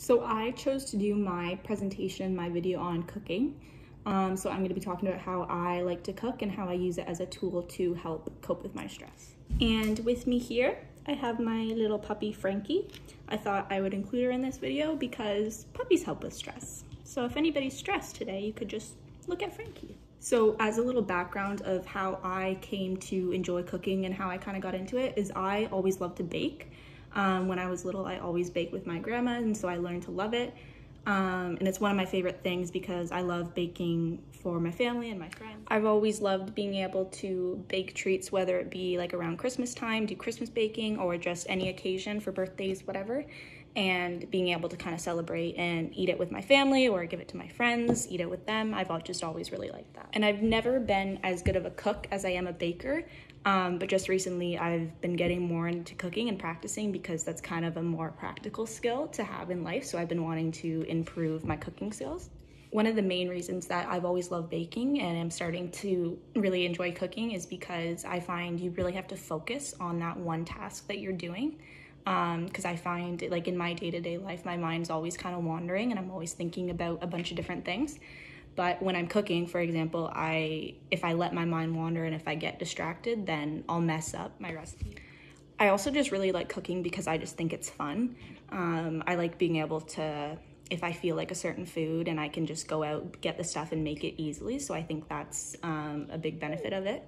So I chose to do my presentation, my video on cooking. Um, so I'm going to be talking about how I like to cook and how I use it as a tool to help cope with my stress. And with me here, I have my little puppy Frankie. I thought I would include her in this video because puppies help with stress. So if anybody's stressed today, you could just look at Frankie. So as a little background of how I came to enjoy cooking and how I kind of got into it is I always loved to bake. Um, when I was little, I always baked with my grandma, and so I learned to love it. Um, and it's one of my favorite things because I love baking for my family and my friends. I've always loved being able to bake treats, whether it be like around Christmas time, do Christmas baking, or just any occasion for birthdays, whatever. And being able to kind of celebrate and eat it with my family or give it to my friends, eat it with them. I've just always really liked that. And I've never been as good of a cook as I am a baker. Um, but just recently, I've been getting more into cooking and practicing because that's kind of a more practical skill to have in life. So I've been wanting to improve my cooking skills. One of the main reasons that I've always loved baking and I'm starting to really enjoy cooking is because I find you really have to focus on that one task that you're doing. Because um, I find, like in my day to day life, my mind's always kind of wandering and I'm always thinking about a bunch of different things. But when I'm cooking, for example, I if I let my mind wander and if I get distracted, then I'll mess up my recipe. I also just really like cooking because I just think it's fun. Um, I like being able to, if I feel like a certain food and I can just go out, get the stuff and make it easily. So I think that's um, a big benefit of it.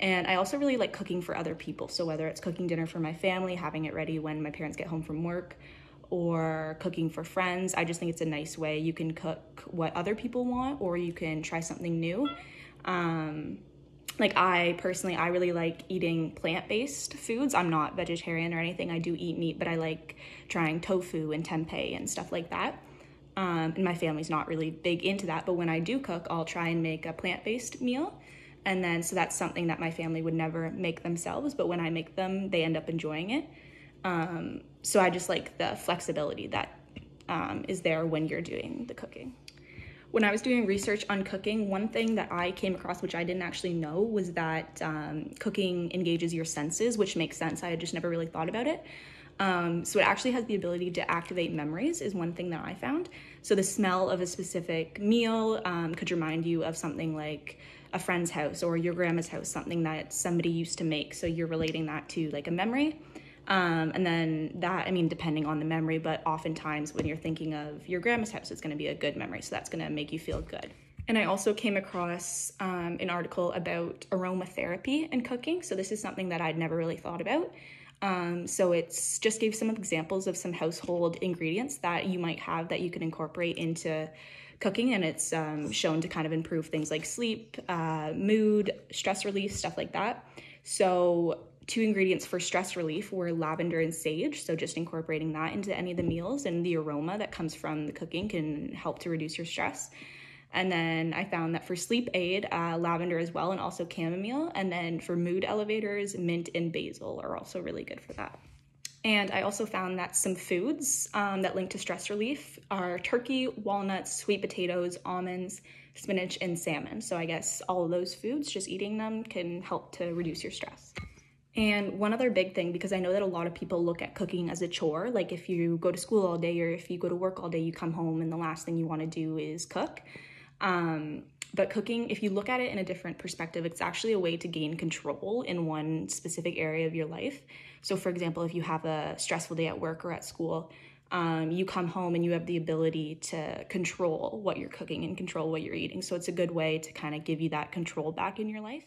And I also really like cooking for other people. So whether it's cooking dinner for my family, having it ready when my parents get home from work, or cooking for friends. I just think it's a nice way. You can cook what other people want, or you can try something new. Um, like I personally, I really like eating plant-based foods. I'm not vegetarian or anything. I do eat meat, but I like trying tofu and tempeh and stuff like that. Um, and my family's not really big into that, but when I do cook, I'll try and make a plant-based meal. And then, so that's something that my family would never make themselves, but when I make them, they end up enjoying it. Um, so I just like the flexibility that um, is there when you're doing the cooking. When I was doing research on cooking, one thing that I came across, which I didn't actually know, was that um, cooking engages your senses, which makes sense. I had just never really thought about it. Um, so it actually has the ability to activate memories, is one thing that I found. So the smell of a specific meal um, could remind you of something like a friend's house or your grandma's house, something that somebody used to make. So you're relating that to like a memory. Um, and then that, I mean, depending on the memory, but oftentimes when you're thinking of your grandma's house, it's going to be a good memory. So that's going to make you feel good. And I also came across um, an article about aromatherapy and cooking. So this is something that I'd never really thought about. Um, so it's just gave some examples of some household ingredients that you might have that you can incorporate into cooking. And it's um, shown to kind of improve things like sleep, uh, mood, stress relief, stuff like that. So two ingredients for stress relief were lavender and sage. So just incorporating that into any of the meals and the aroma that comes from the cooking can help to reduce your stress. And then I found that for sleep aid, uh, lavender as well, and also chamomile. And then for mood elevators, mint and basil are also really good for that. And I also found that some foods um, that link to stress relief are turkey, walnuts, sweet potatoes, almonds, spinach, and salmon. So I guess all of those foods, just eating them can help to reduce your stress. And one other big thing, because I know that a lot of people look at cooking as a chore, like if you go to school all day or if you go to work all day, you come home and the last thing you want to do is cook. Um, but cooking, if you look at it in a different perspective, it's actually a way to gain control in one specific area of your life. So, for example, if you have a stressful day at work or at school, um, you come home and you have the ability to control what you're cooking and control what you're eating. So, it's a good way to kind of give you that control back in your life.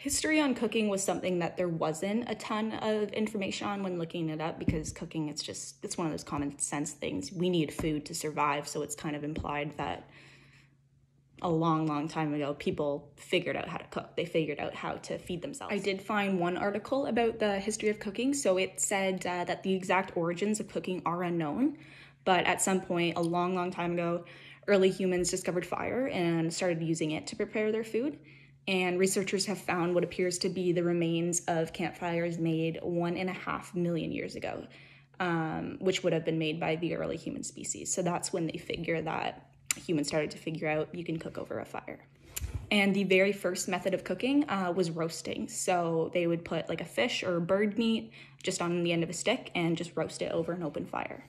History on cooking was something that there wasn't a ton of information on when looking it up because cooking it's just it's one of those common sense things. We need food to survive, so it's kind of implied that a long, long time ago, people figured out how to cook. They figured out how to feed themselves. I did find one article about the history of cooking. So it said uh, that the exact origins of cooking are unknown, but at some point, a long, long time ago, early humans discovered fire and started using it to prepare their food and researchers have found what appears to be the remains of campfires made one and a half million years ago, um, which would have been made by the early human species. So that's when they figure that humans started to figure out you can cook over a fire. And the very first method of cooking uh, was roasting. So they would put like a fish or bird meat just on the end of a stick and just roast it over an open fire.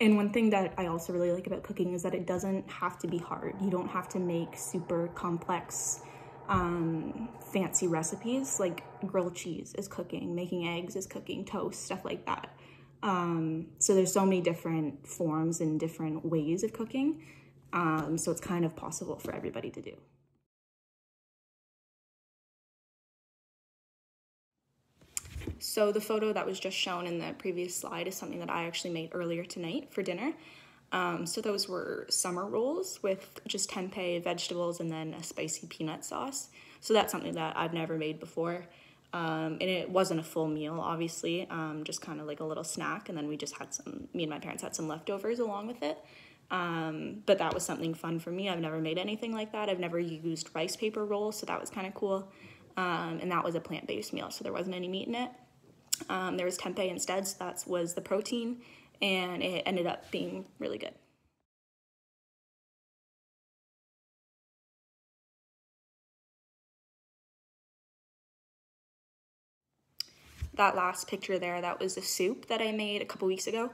And one thing that I also really like about cooking is that it doesn't have to be hard. You don't have to make super complex, um, fancy recipes. Like grilled cheese is cooking, making eggs is cooking, toast, stuff like that. Um, so there's so many different forms and different ways of cooking. Um, so it's kind of possible for everybody to do. So the photo that was just shown in the previous slide is something that I actually made earlier tonight for dinner. Um, so those were summer rolls with just tempeh, vegetables, and then a spicy peanut sauce. So that's something that I've never made before. Um, and it wasn't a full meal, obviously, um, just kind of like a little snack. And then we just had some, me and my parents had some leftovers along with it. Um, but that was something fun for me. I've never made anything like that. I've never used rice paper rolls, so that was kind of cool. Um, and that was a plant-based meal, so there wasn't any meat in it. Um, there was tempeh instead, so that was the protein, and it ended up being really good. That last picture there, that was a soup that I made a couple weeks ago.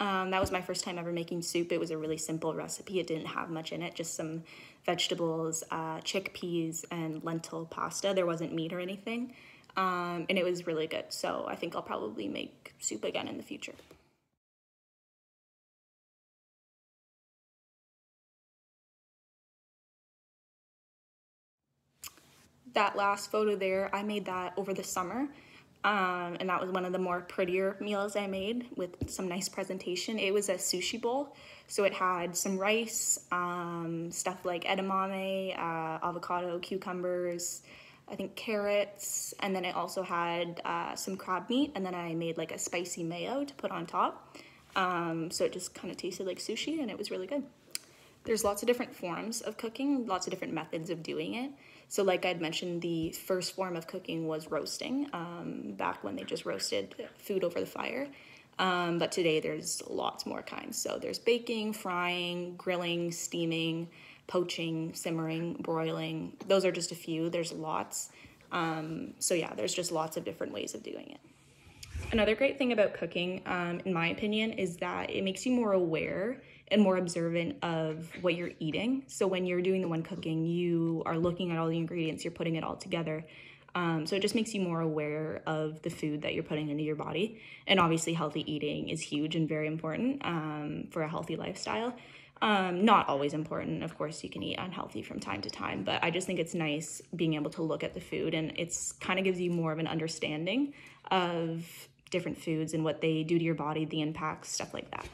Um, that was my first time ever making soup. It was a really simple recipe. It didn't have much in it, just some vegetables, uh, chickpeas, and lentil pasta. There wasn't meat or anything um, and it was really good. So I think I'll probably make soup again in the future. That last photo there, I made that over the summer. Um, and that was one of the more prettier meals I made with some nice presentation. It was a sushi bowl, so it had some rice, um, stuff like edamame, uh, avocado, cucumbers, I think carrots, and then I also had uh, some crab meat, and then I made like a spicy mayo to put on top. Um, so it just kind of tasted like sushi, and it was really good. There's lots of different forms of cooking, lots of different methods of doing it. So like I'd mentioned, the first form of cooking was roasting, um, back when they just roasted food over the fire. Um, but today there's lots more kinds. So there's baking, frying, grilling, steaming, poaching, simmering, broiling. Those are just a few. There's lots. Um, so yeah, there's just lots of different ways of doing it. Another great thing about cooking, um, in my opinion, is that it makes you more aware and more observant of what you're eating. So when you're doing the one cooking, you are looking at all the ingredients, you're putting it all together. Um, so it just makes you more aware of the food that you're putting into your body. And obviously, healthy eating is huge and very important um, for a healthy lifestyle. Um, not always important. Of course, you can eat unhealthy from time to time, but I just think it's nice being able to look at the food and it's kind of gives you more of an understanding of different foods and what they do to your body, the impacts, stuff like that.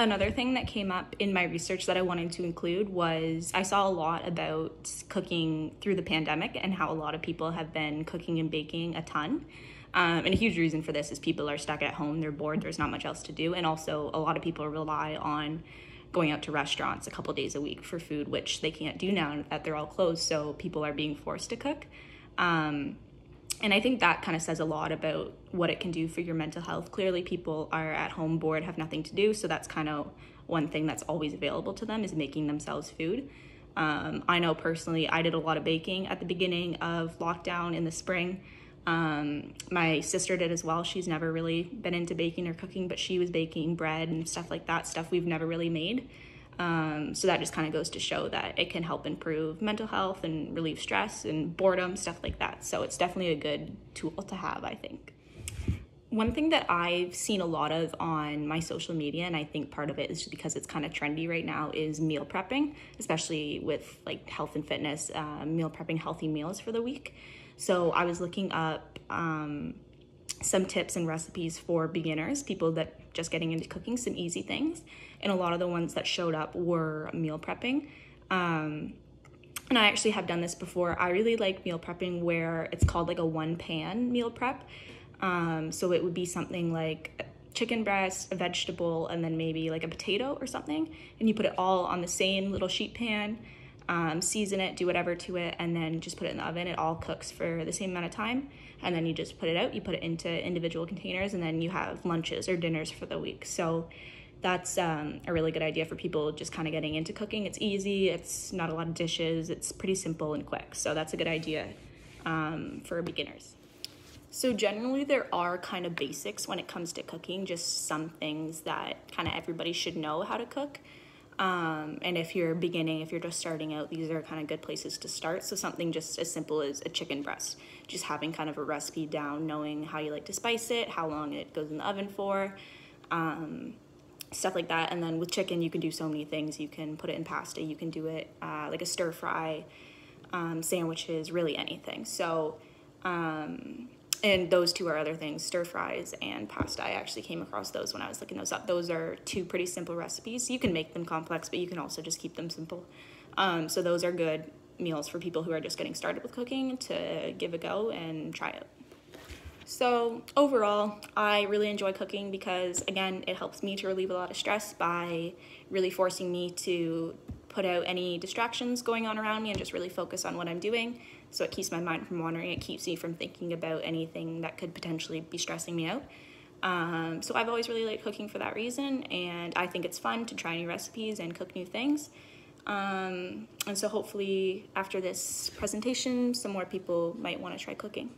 Another thing that came up in my research that I wanted to include was I saw a lot about cooking through the pandemic and how a lot of people have been cooking and baking a ton. Um, and a huge reason for this is people are stuck at home, they're bored, there's not much else to do. And also, a lot of people rely on going out to restaurants a couple days a week for food, which they can't do now that they're all closed. So people are being forced to cook. Um, and I think that kind of says a lot about what it can do for your mental health. Clearly, people are at home bored, have nothing to do. So that's kind of one thing that's always available to them is making themselves food. Um, I know personally, I did a lot of baking at the beginning of lockdown in the spring. Um, my sister did as well. She's never really been into baking or cooking, but she was baking bread and stuff like that, stuff we've never really made. Um, so that just kind of goes to show that it can help improve mental health and relieve stress and boredom, stuff like that. So it's definitely a good tool to have, I think. One thing that I've seen a lot of on my social media, and I think part of it is just because it's kind of trendy right now, is meal prepping, especially with like health and fitness, uh, meal prepping healthy meals for the week. So I was looking up um, some tips and recipes for beginners, people that just getting into cooking, some easy things. And a lot of the ones that showed up were meal prepping. Um, and I actually have done this before. I really like meal prepping where it's called like a one pan meal prep. Um, so it would be something like chicken breast, a vegetable, and then maybe like a potato or something. And you put it all on the same little sheet pan um, season it, do whatever to it, and then just put it in the oven. It all cooks for the same amount of time. And then you just put it out, you put it into individual containers, and then you have lunches or dinners for the week. So that's um, a really good idea for people just kind of getting into cooking. It's easy, it's not a lot of dishes, it's pretty simple and quick. So that's a good idea um, for beginners. So generally there are kind of basics when it comes to cooking, just some things that kind of everybody should know how to cook. Um, and if you're beginning, if you're just starting out, these are kind of good places to start. So something just as simple as a chicken breast, just having kind of a recipe down, knowing how you like to spice it, how long it goes in the oven for, um, stuff like that. And then with chicken, you can do so many things. You can put it in pasta, you can do it uh, like a stir fry, um, sandwiches, really anything. So, um, and those two are other things, stir fries and pasta. I actually came across those when I was looking those up. Those are two pretty simple recipes. You can make them complex, but you can also just keep them simple. Um, so those are good meals for people who are just getting started with cooking to give a go and try it. So overall, I really enjoy cooking because again, it helps me to relieve a lot of stress by really forcing me to put out any distractions going on around me and just really focus on what I'm doing. So it keeps my mind from wandering. It keeps me from thinking about anything that could potentially be stressing me out. Um, so I've always really liked cooking for that reason, and I think it's fun to try new recipes and cook new things. Um, and so hopefully after this presentation, some more people might want to try cooking.